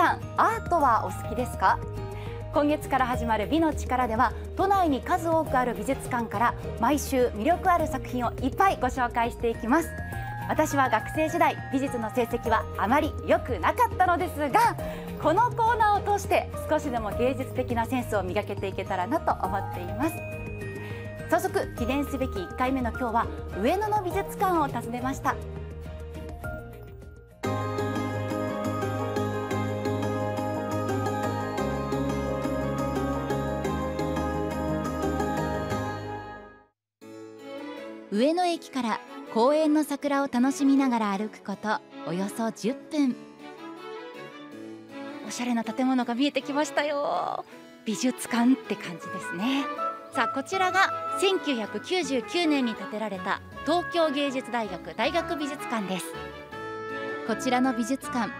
さんアートはお好きですか？今月から始まる美の力では都内に数多くある美術館から毎週魅力ある作品をいっぱいご紹介していきます。私は学生時代美術の成績はあまり良くなかったのですがこのコーナーを通して少しでも芸術的なセンスを磨けていけたらなと思っています。早速記念すべき1回目の今日は上野の美術館を訪ねました。上野駅から公園の桜を楽しみながら歩くことおよそ10分。おしゃれな建物が見えてきましたよ。美術館って感じですね。さあこちらが1999年に建てられた東京芸術大学大学美術館です。こちらの美術館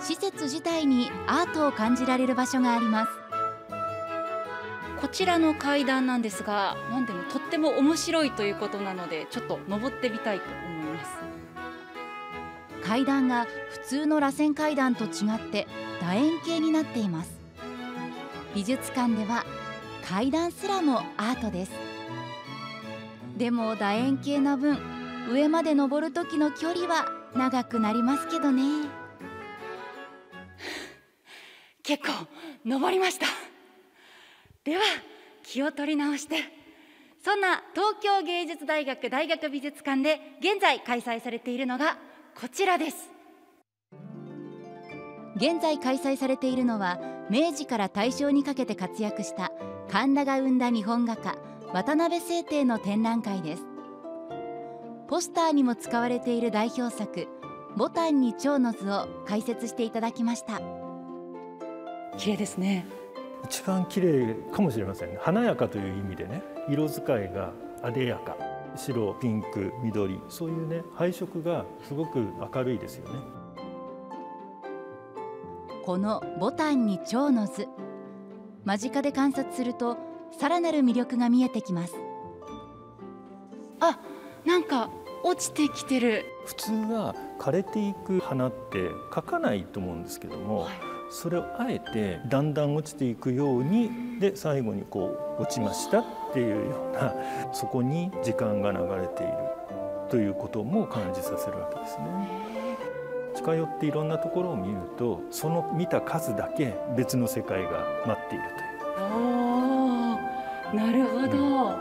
施設自体にアートを感じられる場所があります。こちらの階段なんですが何でもとっても面白いということなのでちょっと登ってみたいと思います。階段が普通の螺旋階段と違って楕円形になっています。美術館では階段すらもアートです。でも楕円形な分上まで登る時の距離は長くなりますけどね。結構登りましたでは気を取り直して。そんな東京芸術大学大学美術館で現在開催されているのがこちらです。現在開催されているのは明治から大正にかけて活躍した神田が生んだ日本画家渡辺清帝の展覧会です。ポスターにも使われている代表作「ボタンに蝶の図」を解説していただきました。綺麗ですね。一番綺麗かもしれません、ね、華やかという意味でね。色使いが艶やか。白ピンク緑。そういうね配色がすごく明るいですよね。このボタンに蝶の図間近で観察するとさらなる魅力が見えてきます。あなんか落ちてきてる。普通は枯れていく花って描かないと思うんですけども、はいそれをあえてだんだん落ちていくようにで最後にこう落ちましたっていうようなそこに時間が流れているということも感じさせるわけですね。近寄っていろんなところを見るとその見た数だけ別の世界が待っているという。なるほど、う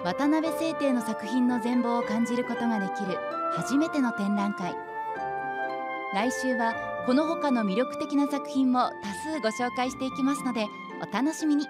ん、渡辺清帝の作品の全貌を感じることができる初めての展覧会来週はこの他の魅力的な作品も多数ご紹介していきますのでお楽しみに。